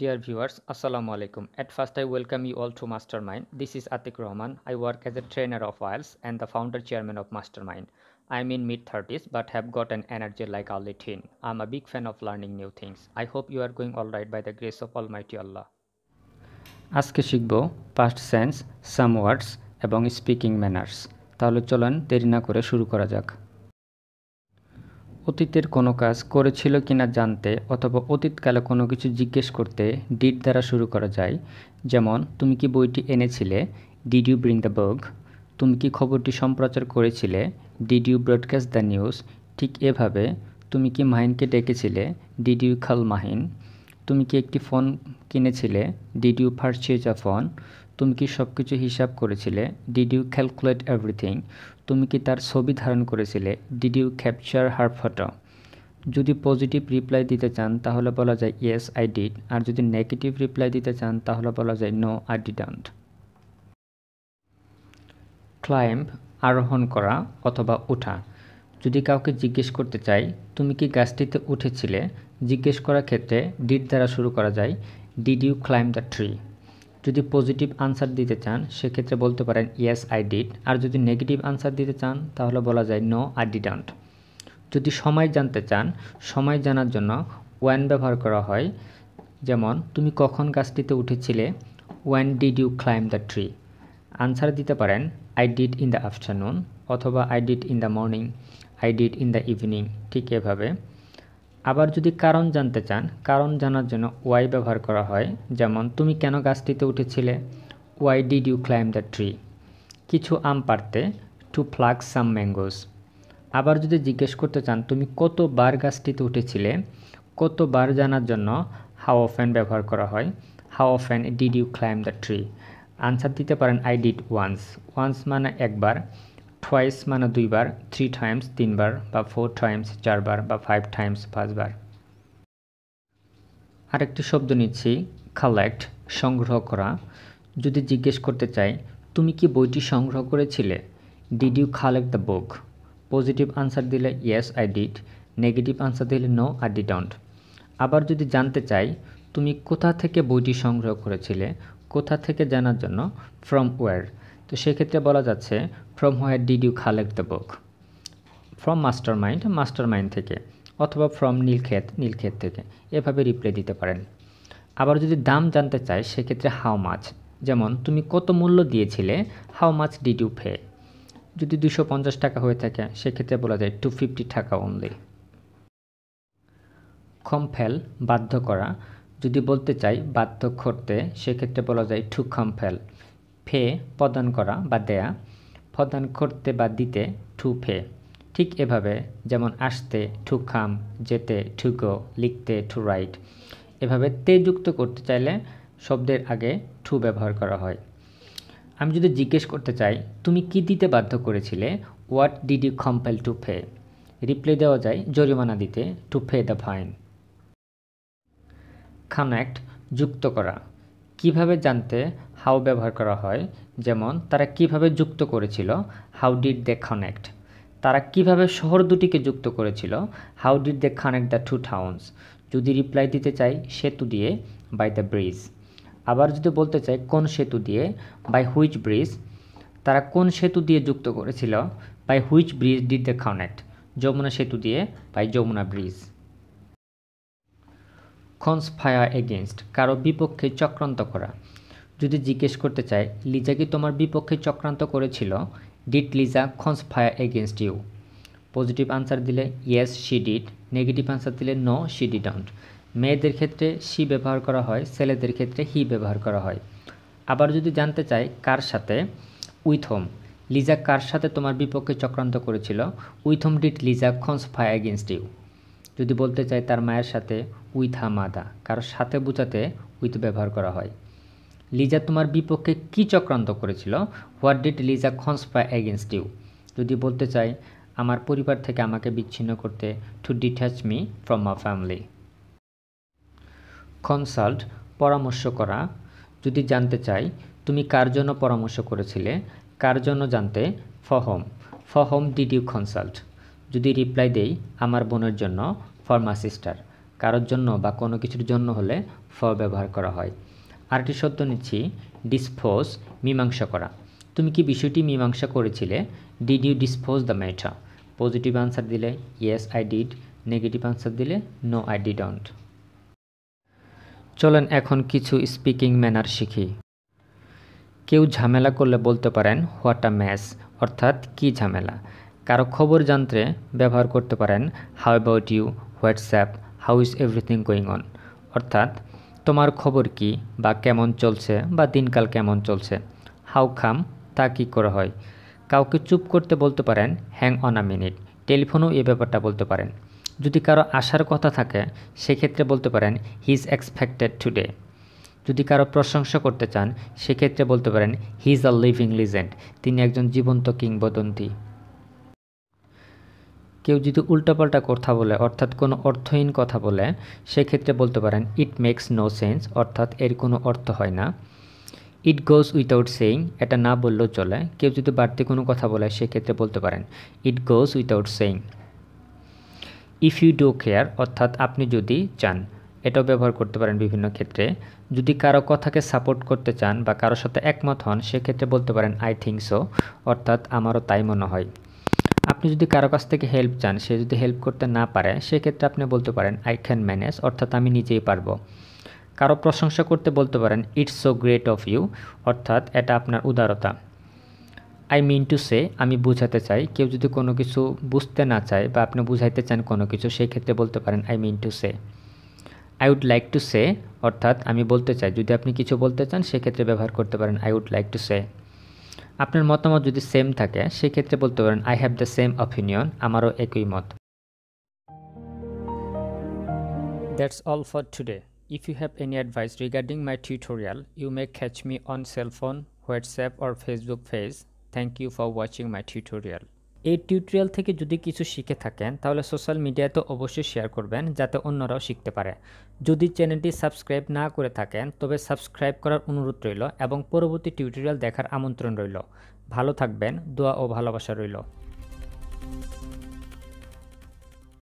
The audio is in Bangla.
Dear viewers, Assalamu alaikum. At first, I welcome you all to Mastermind. This is Atik Rahman. I work as a trainer of IELTS and the founder chairman of Mastermind. I am in mid 30s but have got an energy like early teen. I'm a big fan of learning new things. I hope you are going all right by the grace of Almighty Allah. আজকে শিখব পাস্ট সেন্স সাম ওয়ার্ডস এবং স্পিকিং ম্যানার্স তাহলে চলেন দেরি না করে শুরু করা যাক অতীতের কোনো কাজ করেছিল কিনা জানতে অথবা অতীতকালে কোনো কিছু জিজ্ঞেস করতে ডিড দ্বারা শুরু করা যায়। যেমন, তুমি কি বইটি এনেছিলে? Did you bring the book তুমি কি খবরটি সম্প্রচার করেছিলে? Did you broadcast the news ঠিক এভাবে, তুমি কি মাহিনকে ডেকেছিলে? ডিড ইউ খাল মাহিন? তুমি কি একটি phone কিনেছিলে? Did you purchase a phone তুমি কি সব কিছু হিসাব করেছিলে? ডিড ইউ ক্যালকুলেট এভরিথিং তুমি কি তার ছবি ধারণ করেছিলে? Did you capture her photo যদি পজিটিভ রিপ্লাই দিতে চান, তাহলে বলা যায় ইয়েস আই ডিড আর যদি নেগেটিভ রিপ্লাই দিতে চান, তাহলে বলা যায় নো আই ডিডন্ট ক্লাইম্ব আরোহণ করা অথবা ওঠা যদি কাউকে জিজ্ঞেস করতে চাই, তুমি কি গাছটিতে উঠেছিলে? জিজ্ঞেস করার ক্ষেত্রে ডিড দ্বারা শুরু করা যায় did you climb the tree যদি পজিটিভ আনসার দিতে চান, সেক্ষেত্রে বলতে পারেন ইয়েস আই ডিড আর যদি নেগেটিভ আনসার দিতে চান, তাহলে বলা যায় নো আই ডিডন্ট যদি সময় জানতে চান, সময় জানার জন্য ওয়ান ব্যবহার করা হয়, যেমন, তুমি কখন গাছটিতে উঠেছিলে? When did you climb the tree answer দিতে পারেন I did in the afternoon অথবা I did in the morning I did in the evening ঠিক এভাবে। আবার যদি কারণ জানতে চান, কারণ জানার জন্য ওয়াই ব্যবহার করা হয়, যেমন, তুমি কেন গাছটিতে উঠেছিলে? Why did you climb the tree কিছু আম পারতে টু ফ্লাগ সাম ম্যাঙ্গোস আবার যদি জিজ্ঞেস করতে চান, তুমি কতবার গাছটিতে উঠেছিলে? কতবার জানার জন্য হাও অফেন ব্যবহার করা হয়। How often did you climb the tree answer দিতে পারেন আই ডিড ওয়ান্স ওয়ান্স মানে একবার। টয়েস মানে দুইবার থ্রি টাইমস তিনবার বা ফোর টাইমস চারবার বা ফাইভ টাইমস পাঁচবার। আরেকটি শব্দ নিচ্ছি কালেক্ট সংগ্রহ করা। যদি জিজ্ঞেস করতে চাই, তুমি কি বইটি সংগ্রহ করেছিলে? Did you collect the book positive answer দিলে yes I did negative answer দিলে নো আই ডিডন্ট আবার যদি জানতে চাই, তুমি কোথা থেকে বইটি সংগ্রহ করেছিলে? কোথা থেকে জানার জন্য? ফ্রম ওয়ার তো সেক্ষেত্রে বলা যাচ্ছে from where did you collect the book from mastermind mastermind থেকে, অথবা ফ্রম নীলক্ষেত নীলক্ষেত থেকে, এভাবে রিপ্লাই দিতে পারেন। আবার যদি দাম জানতে চাই সেক্ষেত্রে হাউ মাছ যেমন, তুমি কত মূল্য দিয়েছিলে? How much did you pay যদি দুশো পঞ্চাশ টাকা হয়ে থাকে, সেক্ষেত্রে বলা যায় টু ফিফটি টাকা অনলি কমফেল বাধ্য করা। যদি বলতে চাই, বাধ্য করতে, সেক্ষেত্রে বলা যায় টু কমফেল ফে প্রদান করা বা দেয়া, প্রদান করতে বা দিতে ঠু ফে। ঠিক এভাবে যেমন আসতে ঠু খাম যেতে গো লিখতে টু রাইট এভাবে তে যুক্ত করতে চাইলে শব্দের আগে ঠু ব্যবহার করা হয়। আমি যদি জিজ্ঞেস করতে চাই, তুমি কি দিতে বাধ্য করেছিলে? What did you compel to pay reply দেওয়া যায়, জরিমানা দিতে টু ফে দ্য ফাইন কানেক্ট যুক্ত করা। কীভাবে জানতে হাউ ব্যবহার করা হয়, যেমন তারা কীভাবে যুক্ত করেছিল হাউ ডিড দে কানেক্ট তারা কীভাবে শহর দুটিকে যুক্ত করেছিল how did they connect the two towns যদি রিপ্লাই দিতে চাই, সেতু দিয়ে বাই দ্য ব্রিজ আবার যদি বলতে চাই, কোন সেতু দিয়ে বাই হুইচ ব্রিজ তারা কোন সেতু দিয়ে যুক্ত করেছিল by which bridge did they connect Jamuna সেতু দিয়ে by Jamuna bridge conspire against কারও বিপক্ষে চক্রান্ত করা। যদি জিজ্ঞেস করতে চাই, লিজা কি তোমার বিপক্ষে চক্রান্ত করেছিল? Did Liza conspire against you positive answer দিলে yes she did negative answer দিলে নো শি ডিডন্ট মেয়েদের ক্ষেত্রে শি ব্যবহার করা হয়, ছেলেদের ক্ষেত্রে হি ব্যবহার করা হয়। আবার যদি জানতে চাই, কার সাথে? উইথ হোম লিজা কার সাথে তোমার বিপক্ষে চক্রান্ত করেছিল? With whom did Liza conspire against you যদি বলতে চাই, তার মায়ের সাথে উইথ হা মাদা কারোর সাথে বোঝাতে উইথ ব্যবহার করা হয়। লিজা তোমার বিপক্ষে কি চক্রান্ত করেছিল? What did Liza conspire against you যদি বলতে চাই, আমার পরিবার থেকে আমাকে বিচ্ছিন্ন করতে to detach me from my family consult পরামর্শ করা। যদি জানতে চাই, তুমি কার জন্য পরামর্শ করেছিলে? কার জন্য জানতে? For whom for whom did you consult যদি রিপ্লাই দেই, আমার বোনের জন্য ফর মা সিস্টার কারোর জন্য বা কোনো কিছুর জন্য হলে ফ ব্যবহার করা হয়। আরেকটি শব্দ নিচ্ছি ডিসপোজ মীমাংসা করা। তুমি কি বিষয়টি মীমাংসা করেছিলে? Did you dispose the matter positive answer দিলে yes I did negative answer দিলে নো আই ডিডন্ট চলেন এখন কিছু স্পিকিং ম্যানার শিখি। কেউ ঝামেলা করলে বলতে পারেন হোয়াট আ ম্যাস অর্থাৎ, কি ঝামেলা? কারও খবর জানতে ব্যবহার করতে পারেন how about you what's up how is everything going on অর্থাৎ তোমার খবর কি? বা কেমন চলছে? বা দিনকাল কেমন চলছে? হাউ খাম? তা কী করা হয়? কাউকে চুপ করতে বলতে পারেন, হ্যাং অন আ মিনিট। টেলিফোনেও এই ব্যাপারটা বলতে পারেন। যদি কারও আসার কথা থাকে, সেক্ষেত্রে বলতে পারেন, হি ইজ এক্সপেক্টেড টুডে। যদি কারও প্রশংসা করতে চান, সেক্ষেত্রে বলতে পারেন, he is a living legend. তিনি একজন জীবন্ত কিংবদন্তি। কেউ যদি উল্টাপাল্টা কথা বলে, অর্থাৎ কোনো অর্থহীন কথা বলে, সেক্ষেত্রে বলতে পারেন ইট মেক্স নো সেন্স অর্থাৎ এর কোনো অর্থ হয় না। ইট গোজ উইথাউট সেইং এটা না বললেও চলে। কেউ যদি বাড়তি কোনো কথা বলে, সেক্ষেত্রে বলতে পারেন it goes without saying if you do care অর্থাৎ আপনি যদি চান, এটাও ব্যবহার করতে পারেন বিভিন্ন ক্ষেত্রে। যদি কারও কথাকে সাপোর্ট করতে চান বা কারোর সাথে একমত হন, সেক্ষেত্রে বলতে পারেন আই থিঙ্ক সো অর্থাৎ আমারও তাই মনে হয়। আপনি যদি কারও কাছ থেকে হেল্প চান, সে যদি হেল্প করতে না পারে, সেক্ষেত্রে আপনি বলতে পারেন আই ক্যান ম্যানেজ অর্থাৎ আমি নিজেই পারব। কারও প্রশংসা করতে বলতে পারেন it's so great of you অর্থাৎ এটা আপনার উদারতা। আই মিন টু সে আমি বুঝাতে চাই, কেউ যদি কোনো কিছু বুঝতে না চায় বা আপনি বুঝাইতে চান কোনো কিছু সেই ক্ষেত্রে বলতে পারেন I mean to say I would like to say অর্থাৎ আমি বলতে চাই, যদি আপনি কিছু বলতে চান, সেক্ষেত্রে ব্যবহার করতে পারেন I would like to say আপনার মতামত যদি সেম থাকে, সেক্ষেত্রে বলতে পারেন I have the same opinion আমারও একই মত। That's all for today if you have any advice regarding my tutorial you may catch me on cellphone WhatsApp or Facebook page thank you for watching my tutorial এই টিউটোরিয়াল থেকে যদি কিছু শিখে থাকেন, তাহলে সোশ্যাল মিডিয়াতে অবশ্যই শেয়ার করবেন, যাতে অন্যরাও শিখতে পারে। যদি চ্যানেলটি সাবস্ক্রাইব না করে থাকেন, তবে সাবস্ক্রাইব করার অনুরোধ রইল এবং পরবর্তী টিউটোরিয়াল দেখার আমন্ত্রণ রইল। ভালো থাকবেন, দোয়া ও ভালোবাসা রইল।